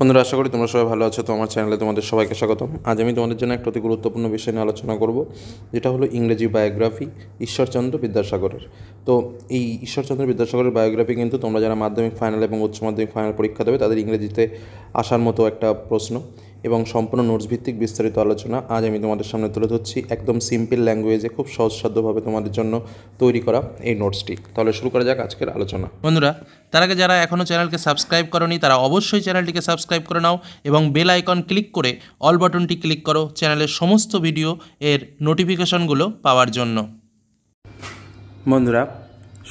বন্ধুরা, আশা করি তোমরা সবাই ভালো আছো। তো আমার চ্যানেলে তোমাদের সবাইকে স্বাগতম। আজ আমি তোমাদের জন্য একটা অতি গুরুত্বপূর্ণ বিষয় নিয়ে আলোচনা করব, যেটা হলো ইংরেজি বায়োগ্রাফি ঈশ্বরচন্দ্র বিদ্যাসাগরের। তো এই ঈশ্বরচন্দ্র বিদ্যাসাগরের বায়োগ্রাফি কিন্তু তোমরা যারা মাধ্যমিক ফাইনাল এবং উচ্চ মাধ্যমিক ফাইনাল পরীক্ষা দেবে, তাদের ইংরেজিতে আসার মতো একটা প্রশ্ন। এবং সম্পূর্ণ নোটস ভিত্তিক বিস্তারিত আলোচনা আজ আমি তোমাদের সামনে তুলে ধরছি একদম সিম্পল ল্যাঙ্গুয়েজে খুব সহজসাধ্যভাবে তোমাদের জন্য তৈরি করা এই নোটসটি। তাহলে শুরু করা যাক আজকের আলোচনা। বন্ধুরা তার আগে যারা এখনও চ্যানেলকে সাবস্ক্রাইব করনি তারা অবশ্যই চ্যানেলটিকে সাবস্ক্রাইব করে নাও এবং বেল আইকন ক্লিক করে অল বাটনটি ক্লিক করো চ্যানেলের সমস্ত ভিডিও এর নোটিফিকেশনগুলো পাওয়ার জন্য। বন্ধুরা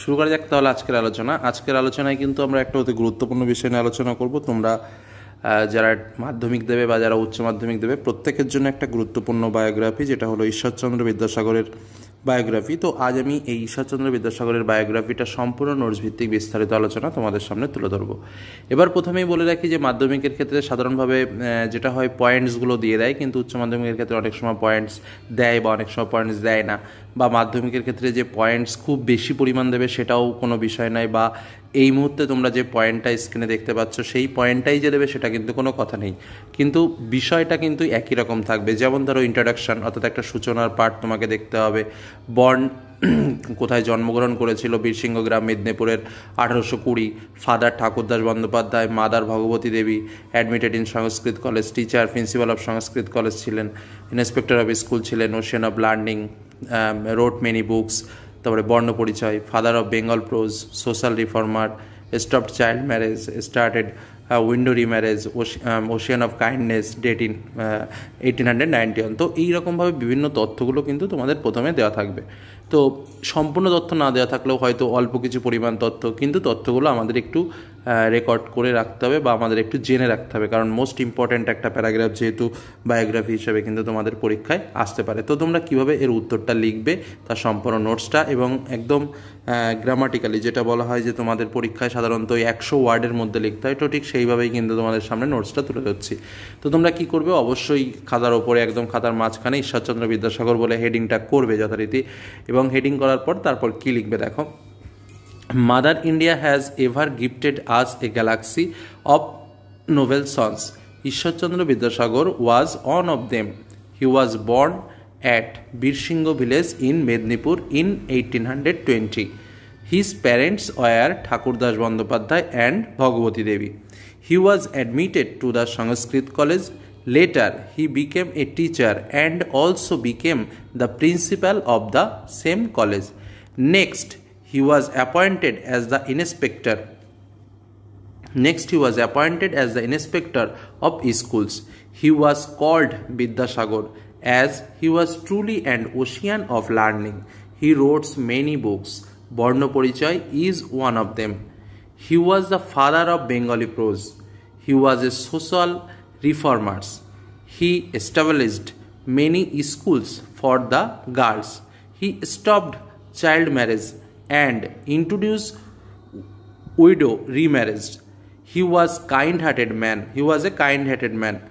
শুরু করা যাক তাহলে আজকের আলোচনা। আজকের আলোচনায় কিন্তু আমরা একটা অতি গুরুত্বপূর্ণ বিষয় নিয়ে আলোচনা করব। তোমরা যারা মাধ্যমিক দেবে বা যারা উচ্চ মাধ্যমিক দেবে, প্রত্যেকের জন্য একটা গুরুত্বপূর্ণ বায়োগ্রাফি যেটা হলো ঈশ্বরচন্দ্র বিদ্যাসাগরের বায়োগ্রাফি তো আজ আমি এই ঈশ্বরচন্দ্র বিদ্যাসাগরের বায়োগ্রাফিটা সম্পূর্ণ নোটস ভিত্তিক বিস্তারিত আলোচনা তোমাদের সামনে তুলে ধরবো। এবার প্রথমেই বলে রাখি যে মাধ্যমিকের ক্ষেত্রে সাধারণভাবে যেটা হয় পয়েন্টসগুলো দিয়ে দেয়, কিন্তু উচ্চ মাধ্যমিকের ক্ষেত্রে অনেক সময় পয়েন্টস দেয় বা অনেক সময় পয়েন্টস দেয় না। বা মাধ্যমিকের ক্ষেত্রে যে পয়েন্টস খুব বেশি পরিমাণ দেবে সেটাও কোনো বিষয় নাই বা এই মুহূর্তে তোমরা যে পয়েন্টটা স্ক্রিনে দেখতে পাচ্ছ, সেই পয়েন্টটাই যে দেবে সেটা কিন্তু কোনো কথা নেই। কিন্তু বিষয়টা কিন্তু একই রকম থাকবে। যেমন ধরো ইন্ট্রোডাকশান অর্থাৎ একটা সূচনার পার্ট তোমাকে দেখতে হবে। বর্ন কোথায় জন্মগ্রহণ করেছিল বীরসিংহ গ্রাম মেদিনীপুরের আঠারোশো কুড়ি, father Thakurdas Bandyopadhyay, mother Bhagabati Devi admitted in Sanskrit college teacher principal of Sanskrit college ছিলেন ইন্সপেক্টর অফ স্কুল ছিলেন ocean of learning wrote many books তারপরে Barna Parichay father of Bengal prose social reformer stop child marriage started widow remarriage ocean of kindness died in eighteen hundred ninety one তো এইরকমভাবে বিভিন্ন তথ্যগুলো কিন্তু তোমাদের প্রথমে দেওয়া থাকবে। তো সম্পূর্ণ তথ্য না দেওয়া থাকলেও হয়তো অল্প কিছু পরিমাণ তথ্য কিন্তু তথ্যগুলো আমাদের একটু রেকর্ড করে রাখতে হবে বা আমাদের একটু জেনে রাখতে হবে। কারণ মোস্ট ইম্পর্ট্যান্ট একটা প্যারাগ্রাফ যেহেতু বায়োগ্রাফি হিসেবে কিন্তু তোমাদের পরীক্ষায় আসতে পারে। তো তোমরা কীভাবে এর উত্তরটা লিখবে, তার সম্পূর্ণ নোটসটা এবং একদম গ্রামাটিক্যালি যেটা বলা হয় যে তোমাদের পরীক্ষায় সাধারণত একশো ওয়ার্ডের মধ্যে লিখতে হয়, তো ঠিক সেইভাবেই কিন্তু তোমাদের সামনে নোটসটা তুলে ধরছি। তো তোমরা কি করবে? অবশ্যই খাতার ওপরে একদম খাতার মাঝখানে ঈশ্বরচন্দ্র বিদ্যাসাগর বলে হেডিংটা করবে যথারীতি এবং এবং হেডিং করার পর তারপর কি লিখবে দেখো। Mother India has ever gifted us a galaxy of noble sons Ishwarchandra Vidyasagar was one of them he was born at Birsingha village in Medinipur in eighteen hundred twenty his parents were Thakurdas Bandyopadhyay and Bhagabati Devi he was admitted to the Sanskrit college Later, he became a teacher and also became the principal of the same college. Next, he was appointed as the inspector. Next he was appointed as the inspector of schools. He was called vidyasagar as he was truly an ocean of learning. He wrote many books. Borno Porichoy is one of them. He was the father of bengali prose. He was a social reformer he established many schools for the girls he stopped child marriage and introduced widow remarriage. He was kind-hearted man. He was a kind-hearted man.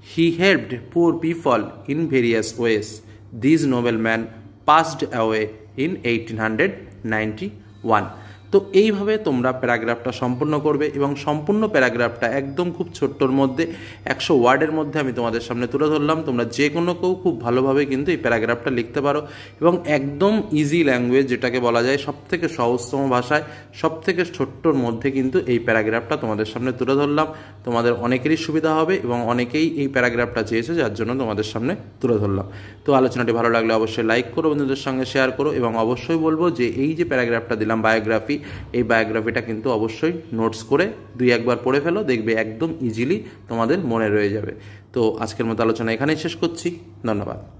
He helped poor people in various ways. This nobleman passed away in 1891. তো এইভাবে তোমরা প্যারাগ্রাফটা সম্পূর্ণ করবে এবং সম্পূর্ণ প্যারাগ্রাফটা একদম খুব ছোট্টর মধ্যে, একশো ওয়ার্ডের মধ্যে আমি তোমাদের সামনে তুলে ধরলাম। তোমরা যে কোনো কেউ খুব ভালোভাবে কিন্তু এই প্যারাগ্রাফটা লিখতে পারো এবং একদম ইজি ল্যাঙ্গুয়েজ যেটাকে বলা যায় সব থেকে সহজতম ভাষায় সব থেকে ছোট্টর মধ্যে কিন্তু এই প্যারাগ্রাফটা তোমাদের সামনে তুলে ধরলাম। তোমাদের অনেকেরই সুবিধা হবে এবং অনেকেই এই প্যারাগ্রাফটা চেয়েছে, যার জন্য তোমাদের সামনে তুলে ধরলাম। তো আলোচনাটি ভালো লাগলে অবশ্যই লাইক করো, বন্ধুদের সঙ্গে শেয়ার করো এবং অবশ্যই বলব যে এই যে প্যারাগ্রাফটা দিলাম বায়োগ্রাফি এই বায়োগ্রাফিটা কিন্তু অবশ্যই নোটস করে দুই একবার পড়ে ফেলো, দেখবে একদম ইজিলি তোমাদের মনে রয়ে যাবে। তো আজকের মতো আলোচনা এখানেই শেষ করছি। ধন্যবাদ।